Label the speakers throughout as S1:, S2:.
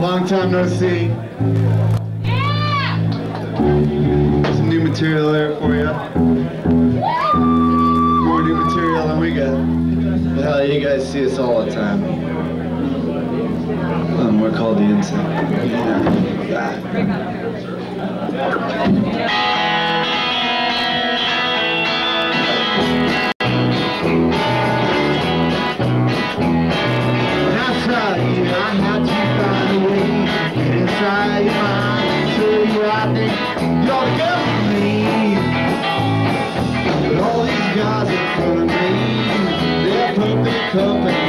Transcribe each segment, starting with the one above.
S1: Long time no see.
S2: Yeah!
S1: Some new material there for you. More new material than we got. But hell, you guys see us all the time. Um, we're called the Insect. Yeah. I had You I think you're the girl for me. But all these guys in front of me, they're company.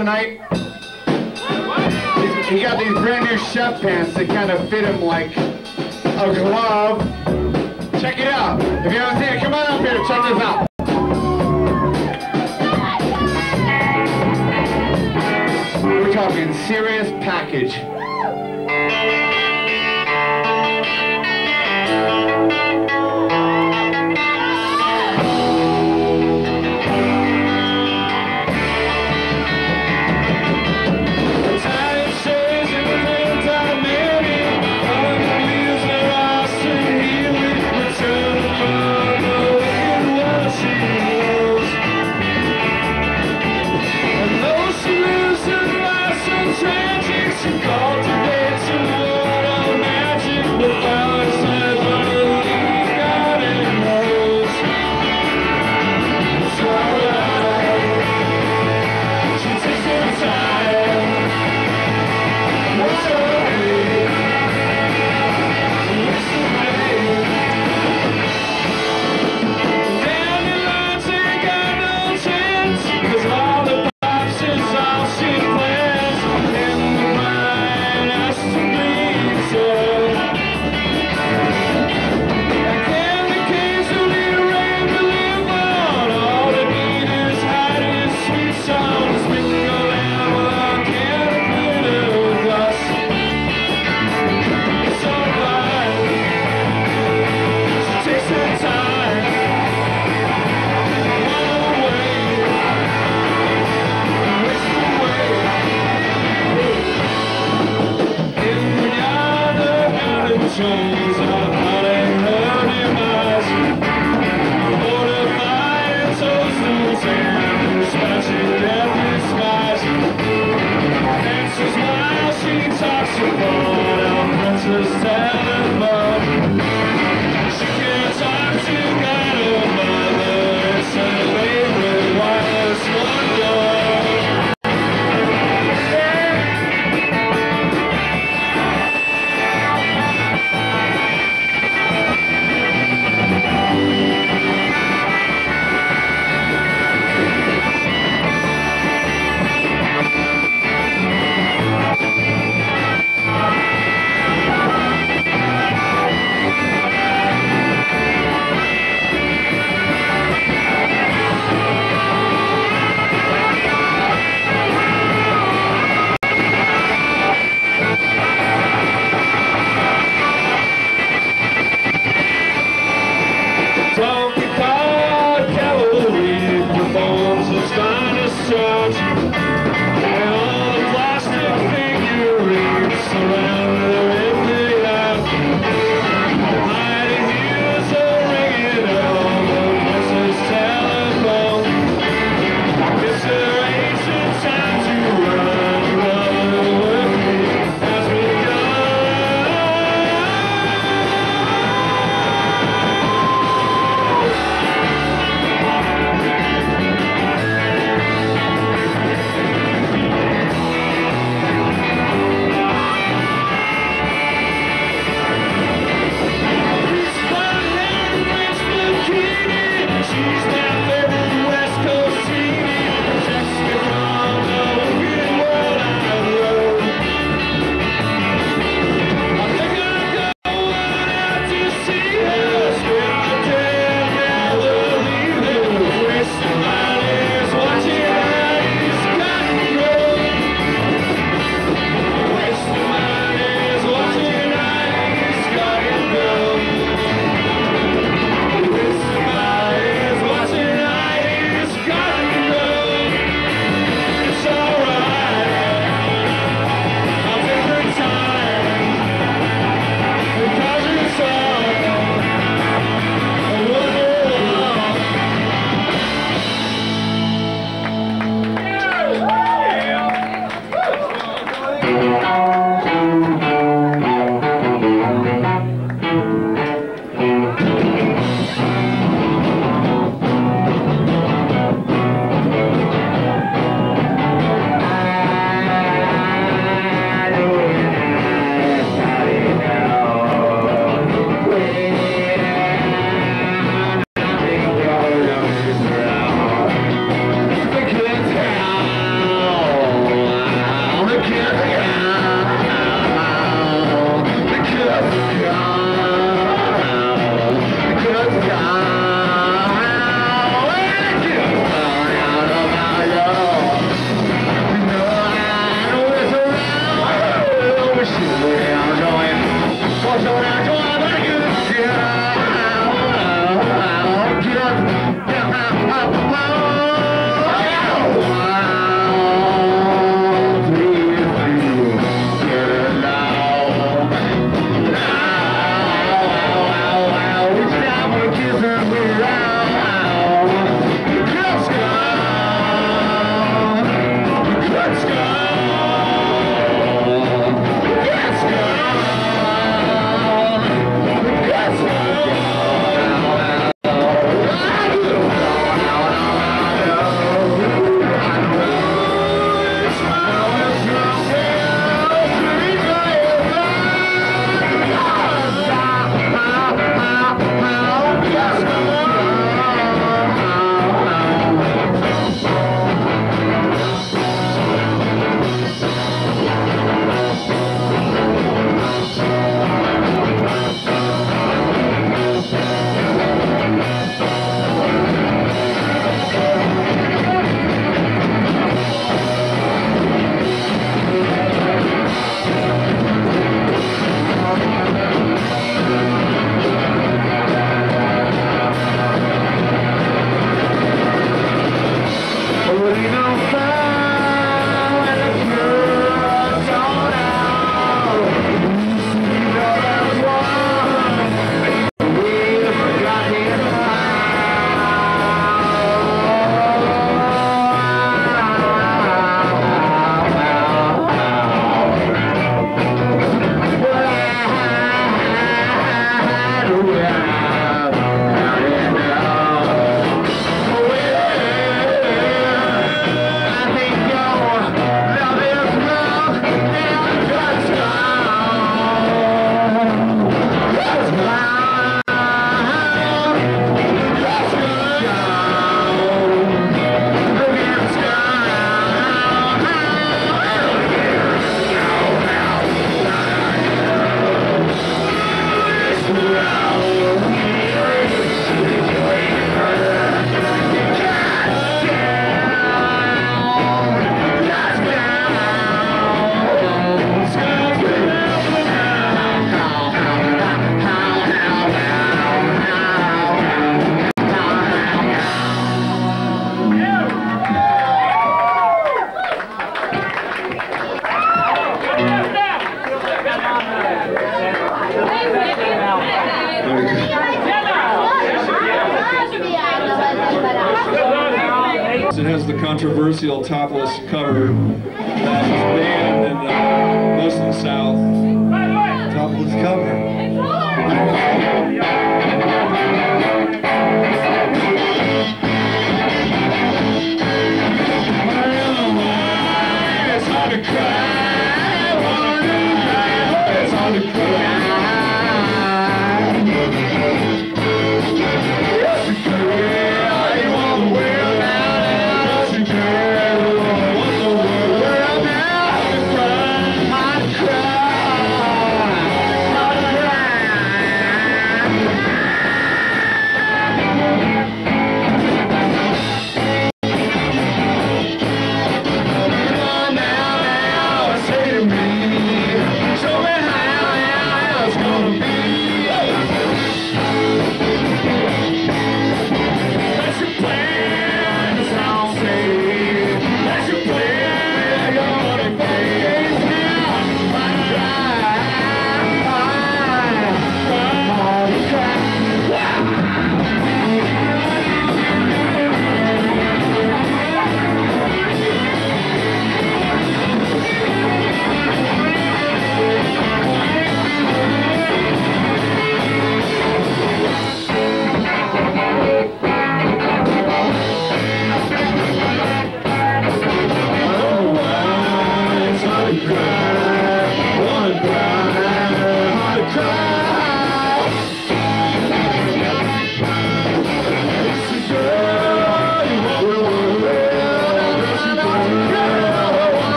S1: Tonight?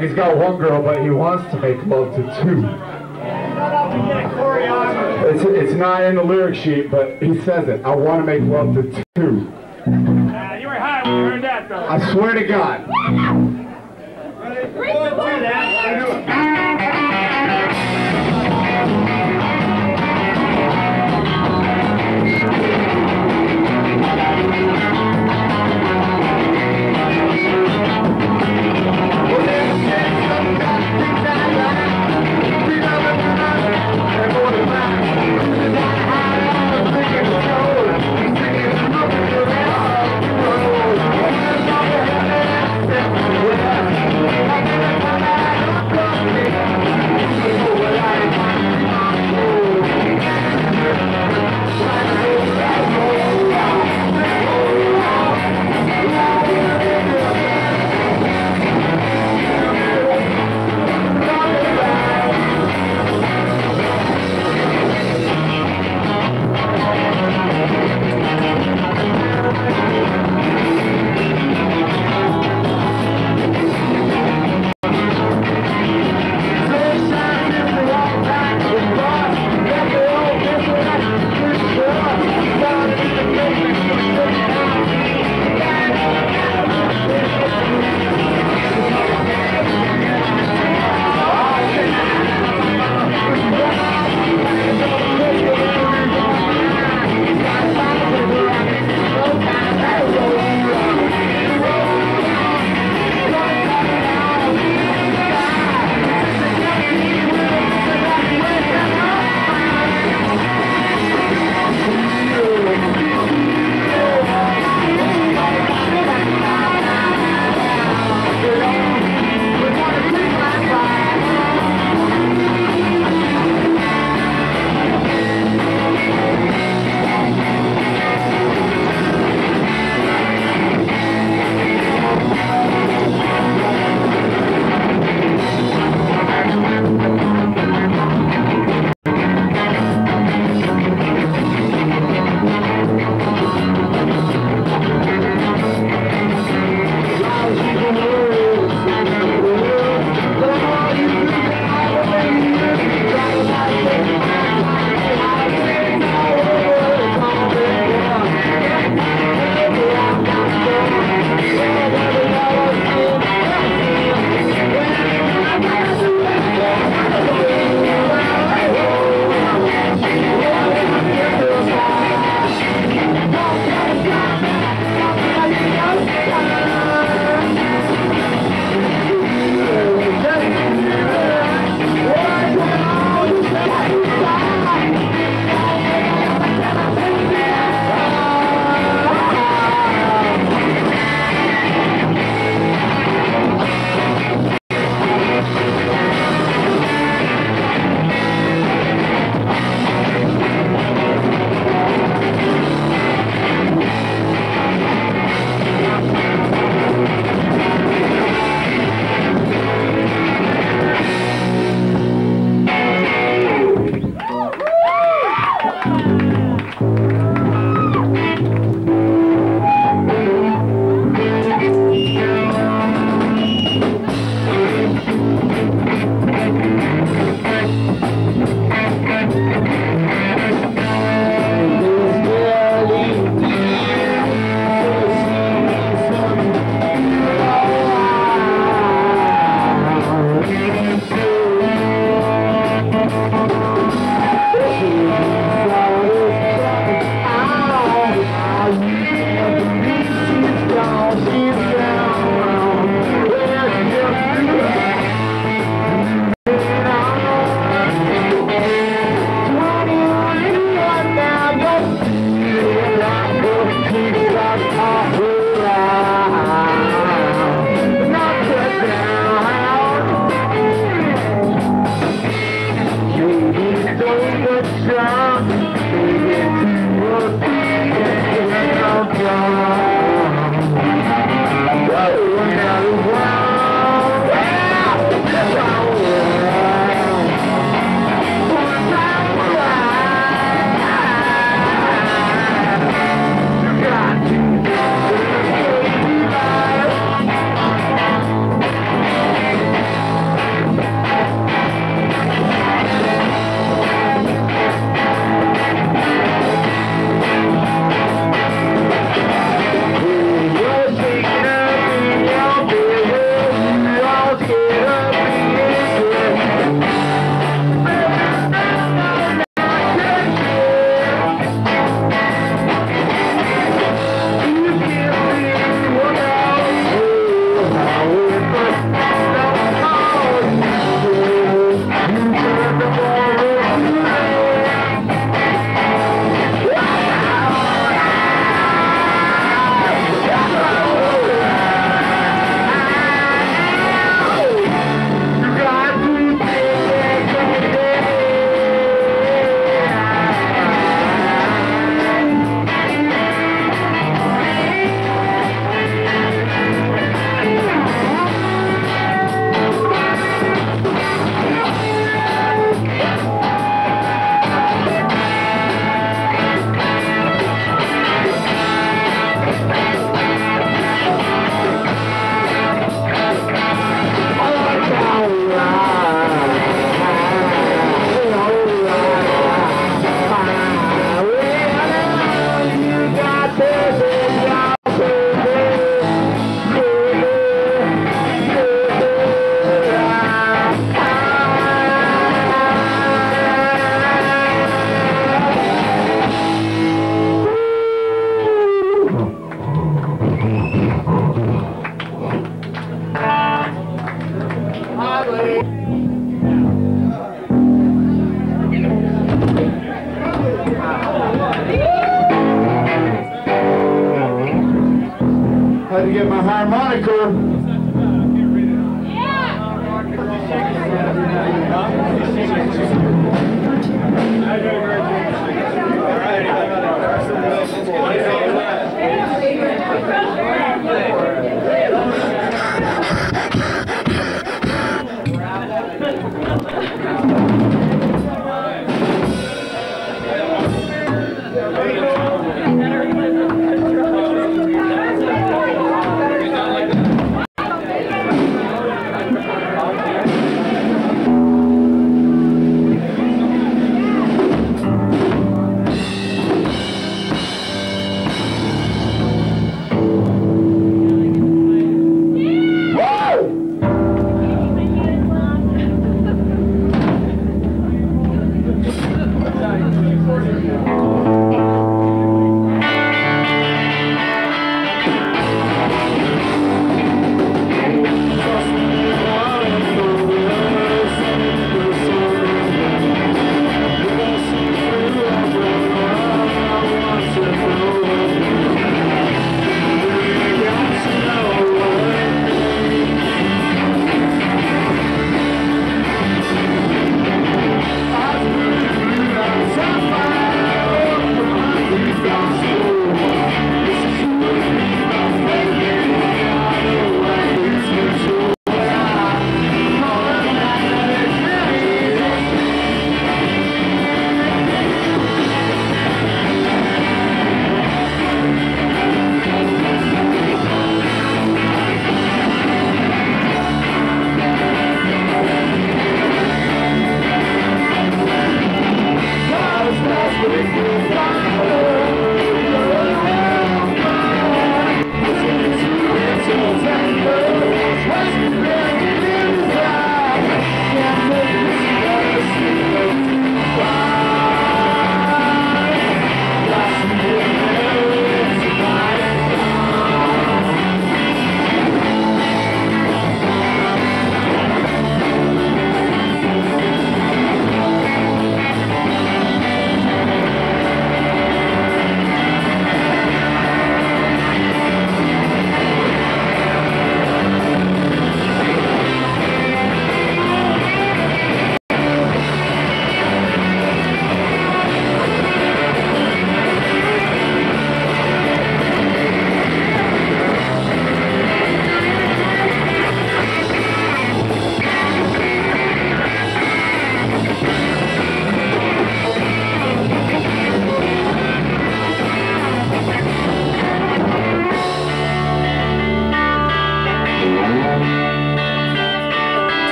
S3: He's got
S4: one
S1: girl, but he wants to make love to two. It's, it's not in the lyric sheet, but he says it. I want to make love to two.